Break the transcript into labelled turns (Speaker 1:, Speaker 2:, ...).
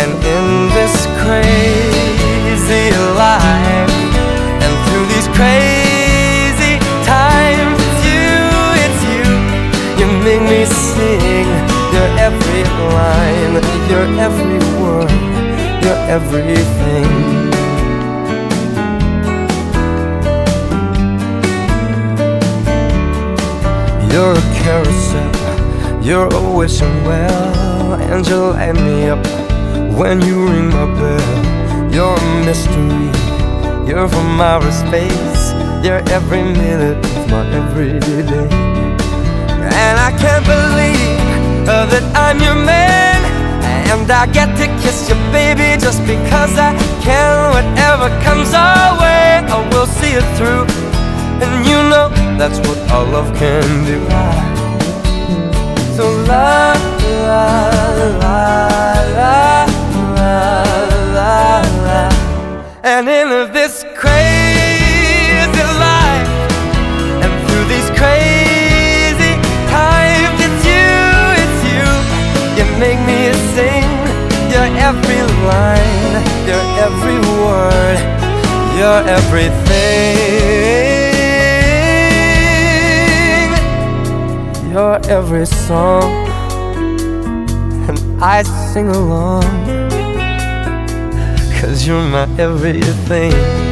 Speaker 1: And in this crazy life, and through these crazy times, it's you, it's you. You make me sing. Your every line, your every word, your everything. You're a carousel, you're a wishing well, and you light me up when you ring my bell. You're a mystery, you're from outer space, you're every minute of my everyday. And I can't believe uh, that I'm your man, and I get to kiss you, baby, just because I can. Whatever comes our way, I will see it through. And you know that's what our love can do every line. Your every word. Your everything. Your every song. And I sing along. Cause you're my everything